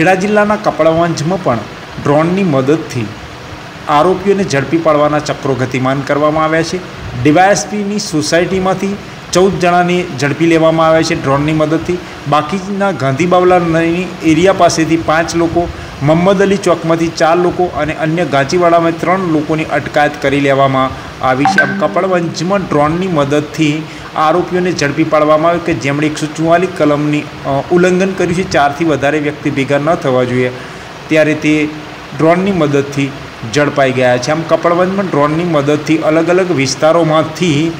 ખેડા જિલ્લાના કપડવંજમાં પણ ડ્રોનની મદદથી આરોપીઓને ઝડપી પાડવાના ચક્રો ગતિમાન કરવામાં આવ્યા છે. ડીવાયએસપીની સોસાયટીમાંથી ચૌદ જણાને ઝડપી લેવામાં આવ્યા છે ડ્રોનની મદદથી. બાકીના ગાંધી બાવલાની એરિયા પાસેથી પાંચ લોકો મહમ્મદ અલી ચોકમાંથી ચાર લોકો અને અન્ય ગાંચીવાડામાં ત્રણ લોકોની અટકાયત કરી લેવામાં આવી છે. આમ કપડવંજમાં ડ્રોનની મદદથી આરોપીઓને ઝડપી પાડવામાં આવે કે જેમણે એકસો ચુમ્માલીસ કલમની ઉલ્લંઘન કર્યું છે, ચારથી વધારે વ્યક્તિ ભેગા ન થવા જોઈએ. ત્યારે તે ડ્રોનની મદદથી ઝડપાઈ ગયા છે. આમ કપડવંજમાં ડ્રોનની મદદથી અલગ અલગ વિસ્તારોમાંથી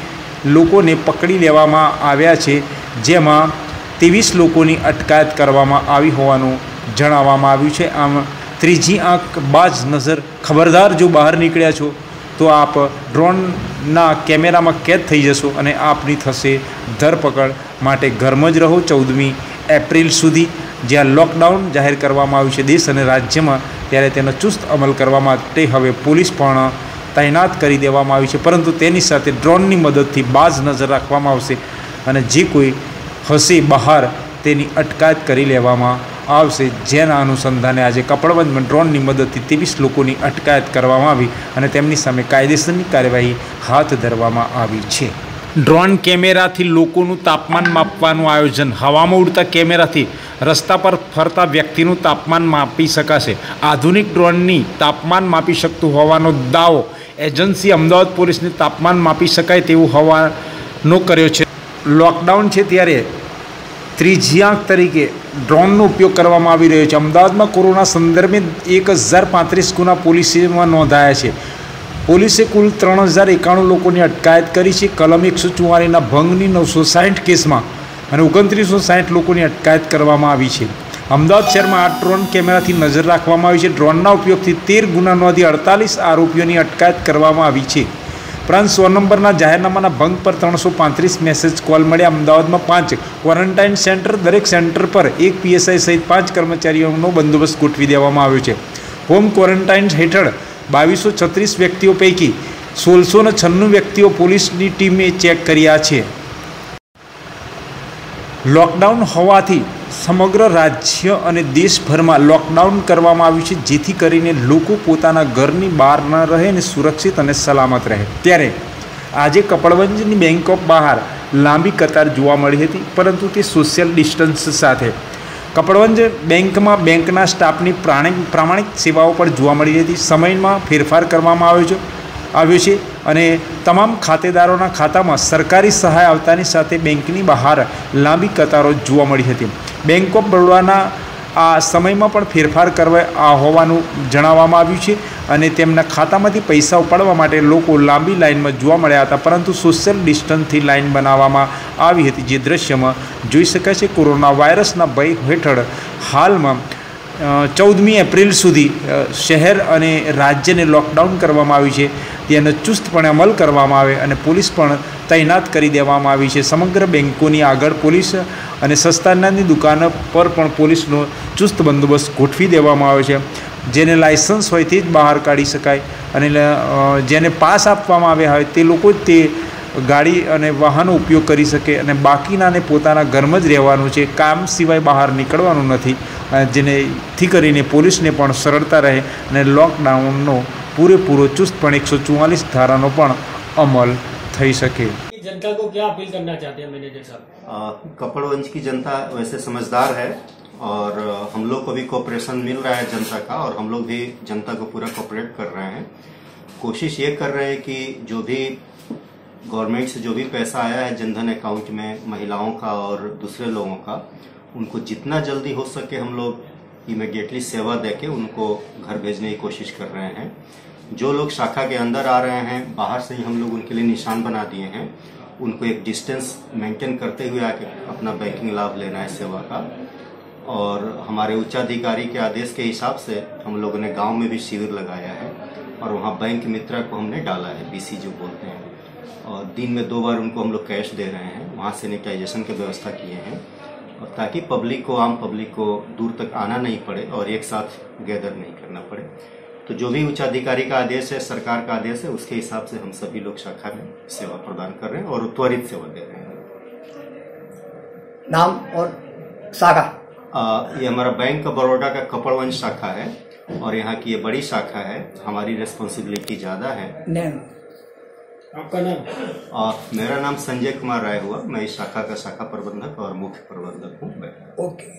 લોકોને પકડી લેવામાં આવ્યા છે. જેમાં ત્રેવીસ લોકોની અટકાયત કરવામાં આવી હોવાનું જણાવવામાં આવ્યું છે. આમ ત્રીજી આંખ બાજ નજર ખબરદાર જો બહાર નીકળ્યા છો, તો આપ ડ્રોનના કેમેરામાં કેદ થઈ જશો અને આપની થશે ધરપકડ. માટે ઘરમાં જ રહો ચૌદમી એપ્રિલ સુધી. જ્યાં લોકડાઉન જાહેર કરવામાં આવ્યું છે દેશ અને રાજ્યમાં, ત્યારે તેનો ચુસ્ત અમલ કરવા માટે હવે પોલીસ પણ તૈનાત કરી દેવામાં આવી છે. પરંતુ તેની સાથે ડ્રોનની મદદથી બાજ નજર રાખવામાં આવશે અને જે કોઈ હશે બહાર, તેની અટકાયત કરી લેવામાં આવશે. જેના અનુસંધાને આજે કપડવંજમાં ડ્રોનની મદદથી ત્રેવીસ લોકોની અટકાયત કરવામાં આવી અને તેમની સામે કાયદેસરની કાર્યવાહી હાથ ધરવામાં આવી છે. ડ્રોન કેમેરાથી લોકોનું તાપમાન માપવાનું આયોજન. હવામાં ઉડતા કેમેરાથી રસ્તા પર ફરતા વ્યક્તિનું તાપમાન માપી શકાશે. આધુનિક ડ્રોનની તાપમાન માપી શકતું હોવાનો દાવો એજન્સી અમદાવાદ પોલીસને તાપમાન માપી શકાય તેવું હોવાનો કર્યો છે. લોકડાઉન છે ત્યારે ત્રીજિયાંક તરીકે ડ્રોનનો ઉપયોગ કરવામાં આવી રહ્યો છે. અમદાવાદમાં કોરોના સંદર્ભે એક હજાર પાંત્રીસ ગુના પોલીસમાં નોંધાયા છે. પોલીસે કુલ ત્રણ હજાર એકાણું લોકોની અટકાયત કરી છે. કલમ એકસો ચુમ્માલીસના ભંગની નવસો સાઠ કેસમાં અને ઓગણત્રીસો સાઠ લોકોની અટકાયત કરવામાં આવી છે. અમદાવાદ શહેરમાં આ ડ્રોન કેમેરાથી નજર રાખવામાં આવી છે. ડ્રોનના ઉપયોગથી તેર ગુના નોંધી અડતાલીસ આરોપીઓની અટકાયત કરવામાં આવી છે. ઉપરાંત સો નંબરના જાહેરનામાના ભંગ પર ત્રણસો પાંત્રીસ મેસેજ કોલ મળ્યા. અમદાવાદમાં પાંચ. ક્વોરન્ટાઇન સેન્ટર દરેક સેન્ટર પર એક પીએસઆઈ સહિત પાંચ કર્મચારીઓનો બંદોબસ્ત ગોઠવી દેવામાં આવ્યો છે. હોમ ક્વોરન્ટાઇન હેઠળ બાવીસો છત્રીસ વ્યક્તિઓ પૈકી સોળસો ને છન્નું વ્યક્તિઓ પોલીસની ટીમે ચેક કર્યા છે. લોકડાઉન હોવાથી સમગ્ર રાજ્ય અને દેશભરમાં લોકડાઉન કરવામાં આવ્યું છે, જેથી કરીને લોકો પોતાના ઘરની બહાર ન રહે અને સુરક્ષિત અને સલામત રહે. ત્યારે આજે કપડવંજની બેંક ઓફ બહાર લાંબી કતાર જોવા મળી હતી, પરંતુ તે સોશિયલ ડિસ્ટન્સ સાથે. કપડવંજ બેંકમાં બેંકના સ્ટાફની પ્રાણિક પ્રામાણિક સેવાઓ પણ જોવા મળી હતી. સમયમાં ફેરફાર કરવામાં આવ્યો છે. આવ્યો છે અને તમામ ખાતેદારોના ખાતામાં સરકારી સહાય આવતાની સાથે બેંકની બહાર લાંબી કતારો જોવા મળી હતી. બેંક ઓફ બરોડાના આ સમયમાં પણ ફેરફાર કરવા હોવાનું જણાવવામાં આવ્યું છે અને તેમના ખાતામાંથી પૈસા ઉપાડવા માટે લોકો લાંબી લાઇનમાં જોવા મળ્યા હતા, પરંતુ સોશિયલ ડિસ્ટન્સથી લાઇન બનાવવામાં આવી હતી. જે દ્રશ્યમાં જોઈ શકાય છે, કોરોના વાયરસના ભય હેઠળ હાલમાં ચૌદમી એપ્રિલ સુધી શહેર અને રાજ્યને લોકડાઉન કરવામાં આવ્યું છે. તેનો ચુસ્તપણે અમલ કરવામાં આવે અને પોલીસ પણ તૈનાત કરી દેવામાં આવી છે. સમગ્ર બેન્કોની આગળ પોલીસ અને સસ્તાનાની દુકાનો પર પણ પોલીસનો ચુસ્ત બંદોબસ્ત ગોઠવી દેવામાં આવે છે. જેને લાયસન્સ હોય તે જ બહાર કાઢી શકાય અને જેને પાસ આપવામાં આવ્યા હોય તે લોકો તે ગાડી અને વાહનો ઉપયોગ કરી શકે અને બાકીનાને પોતાના ઘરમાં જ રહેવાનું છે કામ સિવાય બહાર નીકળવાનું નથી અ, જેનેથી કરીને પોલીસને પણ સરળતા રહે અને લોકડાઉનનો પૂરેપૂરો ચુસ્તપણે એકસો ચુમ્માલીસ ધારાનો પણ અમલ થઈ શકે जनता को क्या अपील करना चाहते हैं मैनेजर साहब अ, कपड़वंज की जनता वैसे समझदार है और अ, हम लोग को भी कोऑपरेशन मिल रहा है जनता का और हम लोग भी जनता को पूरा कोऑपरेट कर रहे हैं कोशिश ये कर रहे हैं कि जो भी गवर्नमेंट से जो भी पैसा आया है जनधन अकाउंट में महिलाओं का और दूसरे लोगों का, उनको जितना जल्दी हो सके हम लोग इमिडिएटली सेवा देके उनको घर भेजने की कोशिश कर रहे हैं। जो लोग शाखा के अंदर आ रहे हैं, बाहर से ही हम लोग उनके लिए निशान बना दिए हैं। उनको एक डिस्टेंस मेंटेन करते हुए आके अपना बैंकिंग लाभ लेना है सेवा का। और हमारे उच्चाधिकारी के आदेश के हिसाब से हम लोगों ने गाँव में भी शिविर लगाया है और वहाँ बैंक मित्र को हमने डाला है बीसी जो बोलते हैं। और दिन में दो बार उनको हम लोग कैश दे रहे हैं वहाँ सैनिटाइजेशन की व्यवस्था किए हैं। और ताकि पब्लिक को आम पब्लिक को दूर तक आना नहीं पड़े और एक साथ गैदर नहीं करना पड़े। तो जो भी उच्चाधिकारी का आदेश है सरकार का आदेश है उसके हिसाब से हम सभी लोग शाखा में सेवा प्रदान कर रहे हैं और त्वरित सेवा दे रहे हैं। नाम और शाखा? ये हमारा बैंक ऑफ़ बड़ौदा का कपड़वंश शाखा है और यहाँ की ये बड़ी शाखा है। हमारी रेस्पॉन्सिबिलिटी ज़्यादा है। आपका नाम और मेरा नाम संजय कुमार राय हुआ मैं इस शाखा का शाखा प्रबंधक और मुख्य प्रबंधक हूँ मैं ओके